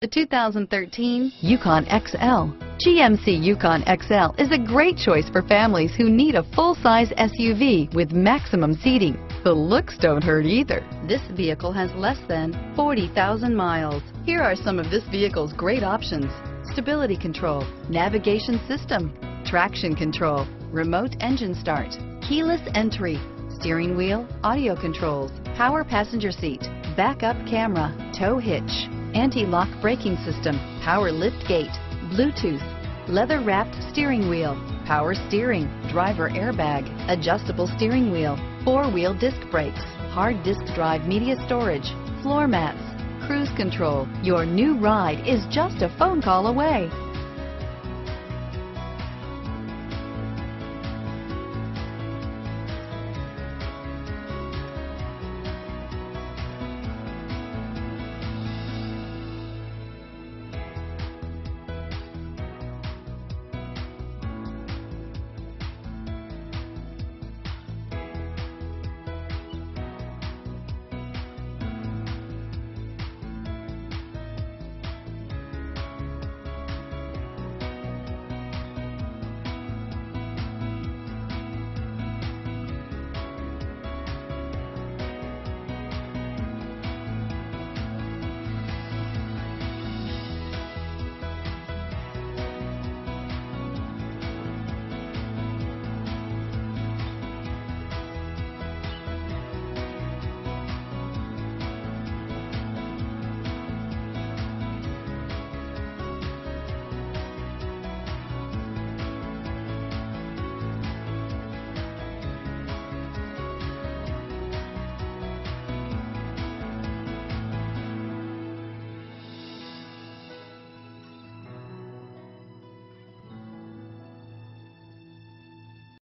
The 2013 Yukon XL. GMC Yukon XL is a great choice for families who need a full-size SUV with maximum seating. The looks don't hurt either. This vehicle has less than 40,000 miles. Here are some of this vehicle's great options. Stability control, navigation system, traction control, remote engine start, keyless entry, steering wheel, audio controls, power passenger seat, backup camera, tow hitch, anti-lock braking system, power lift gate, Bluetooth, leather wrapped steering wheel, power steering, driver airbag, adjustable steering wheel, four wheel disc brakes, hard disk drive media storage, floor mats, cruise control. Your new ride is just a phone call away.